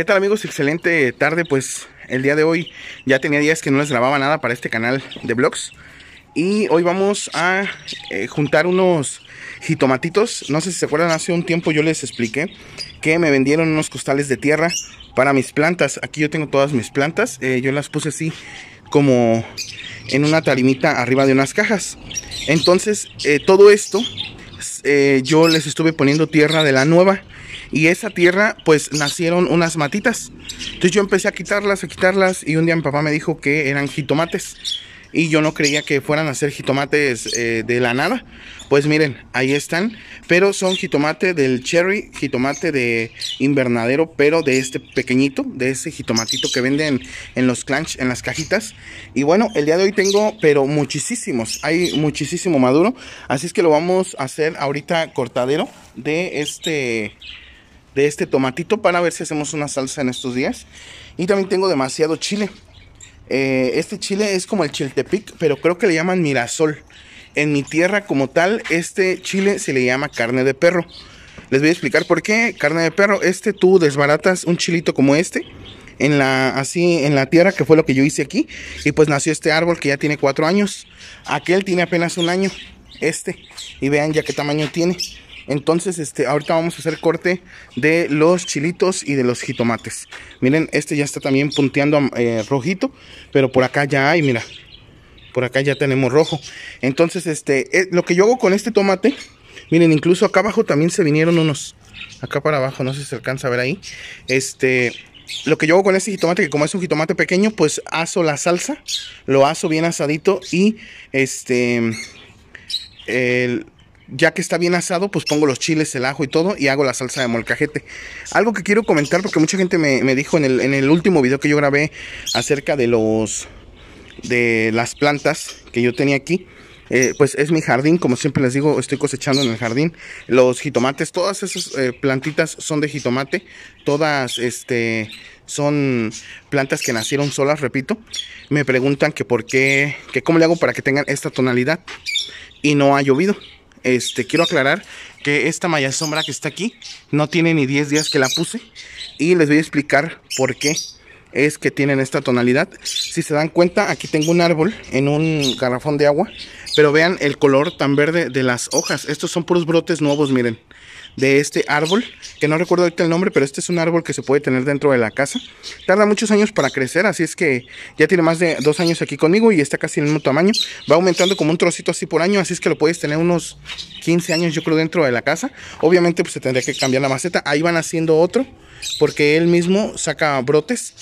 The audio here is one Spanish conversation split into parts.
¿Qué tal amigos? Excelente tarde, pues el día de hoy. Ya tenía días que no les grababa nada para este canal de vlogs Y hoy vamos a eh, juntar unos jitomatitos. No sé si se acuerdan, hace un tiempo yo les expliqué que me vendieron unos costales de tierra para mis plantas. Aquí yo tengo todas mis plantas, eh, yo las puse así como en una tarimita arriba de unas cajas. Entonces eh, todo esto yo les estuve poniendo tierra de la nueva y esa tierra pues nacieron unas matitas. Entonces yo empecé a quitarlas, a quitarlas y un día mi papá me dijo que eran jitomates y yo no creía que fueran a ser jitomates eh, de la nada. Pues miren, ahí están, pero son jitomate del cherry, jitomate de invernadero, pero de este pequeñito, de ese jitomatito que venden en los clanch, en las cajitas. Y bueno, el día de hoy tengo, pero muchísimos, hay muchísimo maduro, así es que lo vamos a hacer ahorita cortadero de este de este tomatito para ver si hacemos una salsa en estos días. Y también tengo demasiado chile. Eh, este chile es como el chiltepic, pero creo que le llaman mirasol. En mi tierra como tal, este chile se le llama carne de perro. Les voy a explicar por qué carne de perro. Este tú desbaratas un chilito como este en la así en la tierra que fue lo que yo hice aquí y pues nació este árbol que ya tiene cuatro años. Aquel tiene apenas un año. Este y vean ya qué tamaño tiene. Entonces, este, ahorita vamos a hacer corte de los chilitos y de los jitomates. Miren, este ya está también punteando eh, rojito, pero por acá ya hay, mira. Por acá ya tenemos rojo. Entonces, este, eh, lo que yo hago con este tomate, miren, incluso acá abajo también se vinieron unos, acá para abajo, no sé si se alcanza a ver ahí. Este, lo que yo hago con este jitomate, que como es un jitomate pequeño, pues aso la salsa, lo aso bien asadito y este, el, ya que está bien asado, pues pongo los chiles, el ajo y todo y hago la salsa de molcajete. Algo que quiero comentar porque mucha gente me, dijo en el, en el, último video que yo grabé acerca de los de las plantas que yo tenía aquí. Eh, pues es mi jardín, como siempre les digo, estoy cosechando en el jardín. Los jitomates, todas esas eh, plantitas son de jitomate, todas este son plantas que nacieron solas, repito. Me preguntan que por qué, que cómo le hago para que tengan esta tonalidad y no ha llovido. Este, quiero aclarar que esta malla sombra que está aquí no tiene ni 10 días que la puse y les voy a explicar por qué es que tienen esta tonalidad. Si se dan cuenta, aquí tengo un árbol en un garrafón de agua, pero vean el color tan verde de las hojas. Estos son puros brotes nuevos, miren de este árbol, que no recuerdo ahorita el nombre, pero este es un árbol que se puede tener dentro de la casa. Tarda muchos años para crecer, así es que ya tiene más de dos años aquí conmigo y está casi en el mismo tamaño. Va aumentando como un trocito así por año, así es que lo puedes tener unos 15 años yo creo dentro de la casa. Obviamente pues se tendría que cambiar la maceta, ahí van haciendo otro, porque él mismo saca brotes.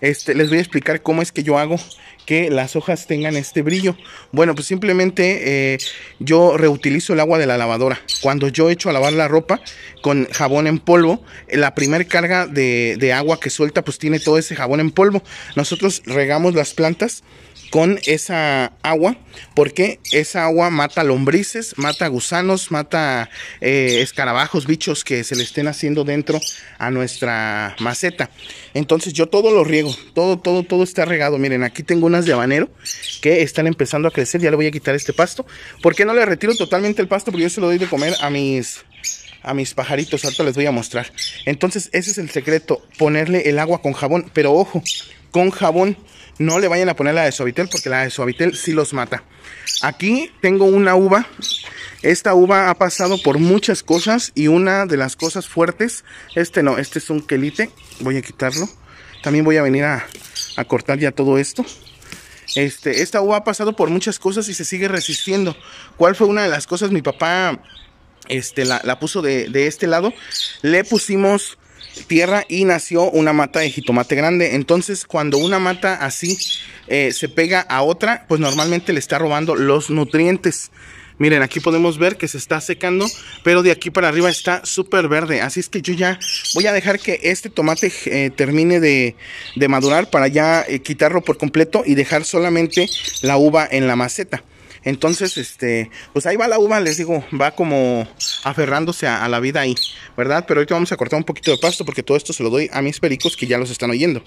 Este, les voy a explicar cómo es que yo hago que las hojas tengan este brillo. Bueno, pues simplemente eh, yo reutilizo el agua de la lavadora. Cuando yo echo a lavar la ropa con jabón en polvo, la primer carga de, de agua que suelta pues tiene todo ese jabón en polvo. Nosotros regamos las plantas con esa agua porque esa agua mata lombrices, mata gusanos, mata eh, escarabajos, bichos que se le estén haciendo dentro a nuestra maceta. Entonces yo todo lo riego, todo, todo, todo está regado. Miren, aquí tengo unas de habanero que están empezando a crecer. Ya le voy a quitar este pasto. ¿Por qué no le retiro totalmente el pasto? Porque yo se lo doy de comer a mis a mis pajaritos, ahorita les voy a mostrar. Entonces, ese es el secreto, ponerle el agua con jabón, pero ojo, con jabón, no le vayan a poner la de suavitel porque la de suavitel sí los mata. Aquí tengo una uva. Esta uva ha pasado por muchas cosas y una de las cosas fuertes, este no, este es un quelite, voy a quitarlo. También voy a venir a, cortar ya todo esto. Este, esta uva ha pasado por muchas cosas y se sigue resistiendo. ¿Cuál fue una de las cosas? Mi papá este, la, puso de, de, este lado. Le pusimos tierra y nació una mata de jitomate grande. Entonces, cuando una mata así eh, se pega a otra, pues normalmente le está robando los nutrientes. Miren, aquí podemos ver que se está secando, pero de aquí para arriba está súper verde. Así es que yo ya voy a dejar que este tomate eh, termine de, madurar para ya eh, quitarlo por completo y dejar solamente la uva en la maceta. Entonces, este, pues ahí va la uva, les digo, va como aferrándose a, la vida ahí, ¿verdad? Pero ahorita vamos a cortar un poquito de pasto porque todo esto se lo doy a mis pericos que ya los están oyendo.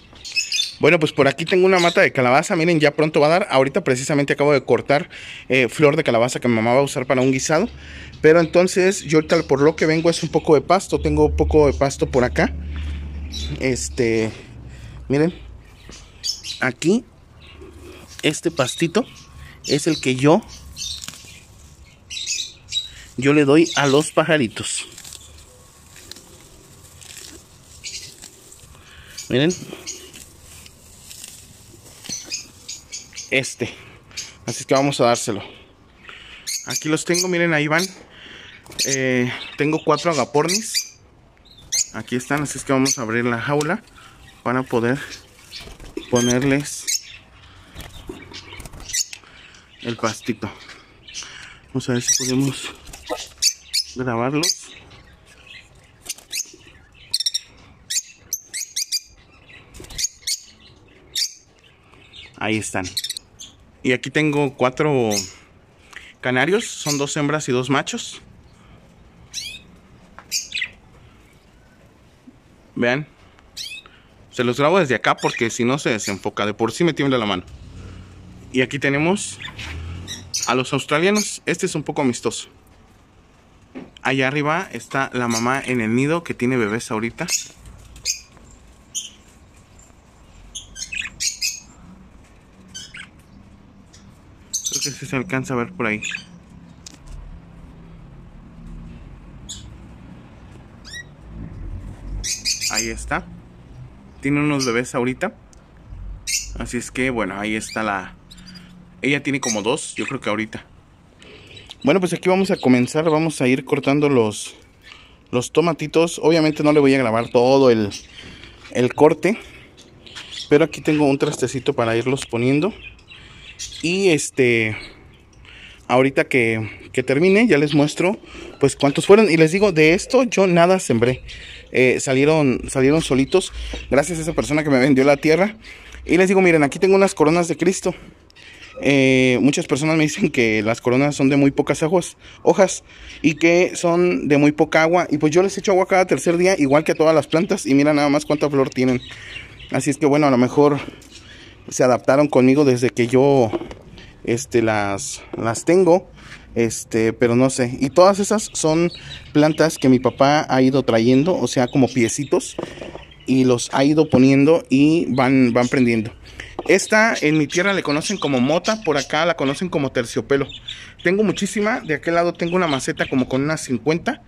Bueno, pues por aquí tengo una mata de calabaza, miren, ya pronto va a dar. Ahorita precisamente acabo de cortar eh, flor de calabaza que mi mamá va a usar para un guisado. Pero entonces yo ahorita por lo que vengo es un poco de pasto, tengo un poco de pasto por acá. Este, miren, aquí, este pastito es el que yo, yo le doy a los pajaritos. Miren, este, así que vamos a dárselo. Aquí los tengo, miren, ahí van. Eh, tengo cuatro agapornis. Aquí están, así es que vamos a abrir la jaula para poder ponerles el pastito. Vamos a ver si podemos grabarlos. Ahí están. Y aquí tengo cuatro canarios. Son dos hembras y dos machos. Vean. Se los grabo desde acá porque si no se desenfoca. De por sí me tiembla la mano. Y aquí tenemos a los australianos. Este es un poco amistoso. Allá arriba está la mamá en el nido que tiene bebés ahorita. Creo que se alcanza a ver por ahí. Ahí está. Tiene unos bebés ahorita. Así es que, bueno, ahí está la... Ella tiene como dos, yo creo que ahorita. Bueno, pues aquí vamos a comenzar. Vamos a ir cortando los, los tomatitos. Obviamente no le voy a grabar todo el, el corte. Pero aquí tengo un trastecito para irlos poniendo. Y este... Ahorita que, que termine ya les muestro pues cuántos fueron. Y les digo, de esto yo nada sembré. Eh, salieron, salieron solitos gracias a esa persona que me vendió la tierra. Y les digo, miren, aquí tengo unas coronas de Cristo. Eh, muchas personas me dicen que las coronas son de muy pocas hojas, hojas y que son de muy poca agua. Y pues yo les echo agua cada tercer día, igual que a todas las plantas. Y mira nada más cuánta flor tienen. Así es que bueno, a lo mejor se adaptaron conmigo desde que yo este, las, las tengo este, pero no sé. Y todas esas son plantas que mi papá ha ido trayendo, o sea, como piecitos, y los ha ido poniendo y van, van prendiendo. Esta en mi tierra le conocen como mota, por acá la conocen como terciopelo. Tengo muchísima, de aquel lado tengo una maceta como con unas 50,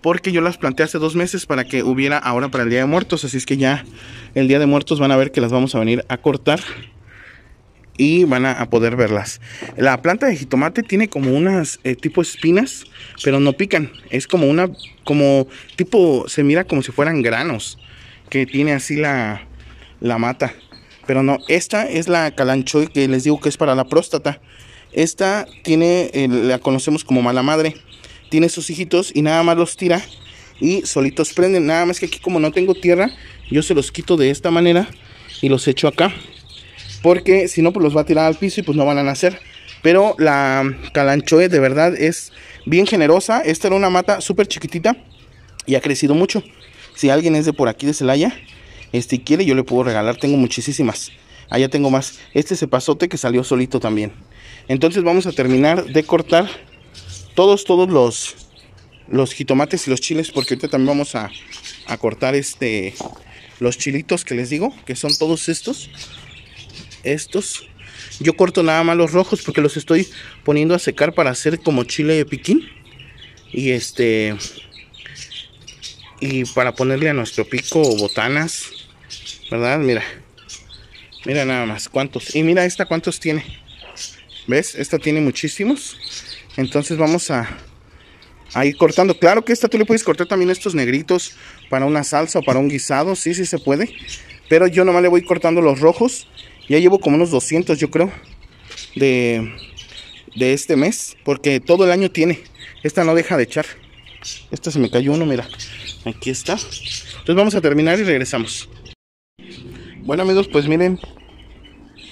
porque yo las planté hace dos meses para que hubiera ahora para el Día de Muertos, así es que ya el Día de Muertos van a ver que las vamos a venir a cortar y van a, poder verlas. La planta de jitomate tiene como unas eh, tipo espinas, pero no pican. Es como una, como tipo, se mira como si fueran granos, que tiene así la, la mata. Pero no, esta es la calanchoy que les digo que es para la próstata. Esta tiene, eh, la conocemos como mala madre. Tiene sus hijitos y nada más los tira y solitos prenden. Nada más que aquí como no tengo tierra, yo se los quito de esta manera y los echo acá porque si no pues los va a tirar al piso y pues no van a nacer. Pero la calanchoe de verdad es bien generosa. Esta era una mata súper chiquitita y ha crecido mucho. Si alguien es de por aquí de Celaya, este quiere, yo le puedo regalar. Tengo muchísimas. Allá tengo más. Este es pasote que salió solito también. Entonces vamos a terminar de cortar todos, todos los, los jitomates y los chiles. Porque ahorita también vamos a, a cortar este, los chilitos que les digo, que son todos estos estos. Yo corto nada más los rojos porque los estoy poniendo a secar para hacer como chile de piquín. Y este... Y para ponerle a nuestro pico botanas. ¿Verdad? Mira. Mira nada más cuántos. Y mira esta cuántos tiene. ¿Ves? Esta tiene muchísimos. Entonces vamos a, a ir cortando. Claro que esta tú le puedes cortar también estos negritos para una salsa o para un guisado. Sí, sí se puede. Pero yo nomás le voy cortando los rojos ya llevo como unos 200 yo creo de, de este mes. Porque todo el año tiene. Esta no deja de echar. Esta se me cayó uno, mira. Aquí está. Entonces vamos a terminar y regresamos. Bueno amigos, pues miren.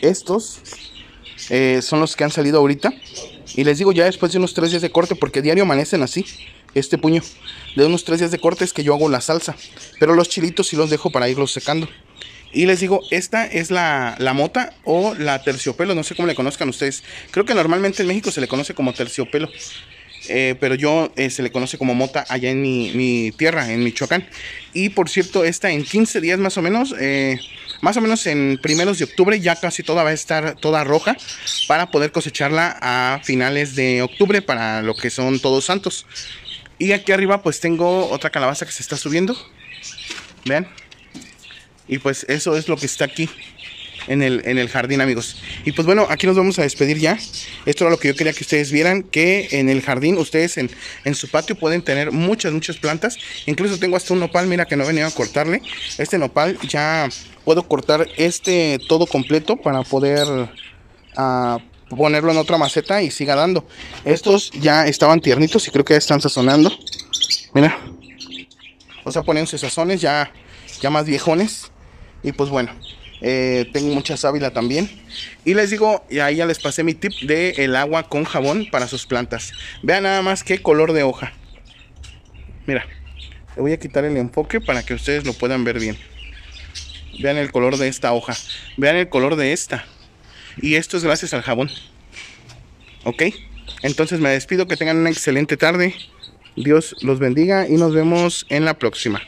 Estos eh, son los que han salido ahorita. Y les digo ya después de unos 3 días de corte. Porque diario amanecen así. Este puño. De unos 3 días de corte es que yo hago la salsa. Pero los chilitos sí los dejo para irlos secando. Y les digo, esta es la, mota o la terciopelo, no sé cómo le conozcan ustedes. Creo que normalmente en México se le conoce como terciopelo. Eh, pero yo eh, se le conoce como mota allá en mi, tierra, en Michoacán. Y por cierto, esta en 15 días más o menos, eh, más o menos en primeros de octubre, ya casi toda va a estar toda roja para poder cosecharla a finales de octubre para lo que son todos santos. Y aquí arriba pues tengo otra calabaza que se está subiendo. Vean. Y pues eso es lo que está aquí en el, en el jardín, amigos. Y pues bueno, aquí nos vamos a despedir ya. Esto era lo que yo quería que ustedes vieran, que en el jardín, ustedes en, en su patio pueden tener muchas, muchas plantas. Incluso tengo hasta un nopal, mira que no venía a cortarle. Este nopal ya puedo cortar este todo completo para poder... Uh, ponerlo en otra maceta y siga dando. Estos ya estaban tiernitos y creo que ya están sazonando. Mira. O sea, poniéndose sazones ya, ya más viejones. Y pues bueno, eh, tengo mucha sábila también. Y les digo, ahí ya les pasé mi tip de el agua con jabón para sus plantas. Vean nada más qué color de hoja. Mira, le voy a quitar el enfoque para que ustedes lo puedan ver bien. Vean el color de esta hoja. Vean el color de esta. Y esto es gracias al jabón. ¿Ok? Entonces me despido, que tengan una excelente tarde. Dios los bendiga y nos vemos en la próxima.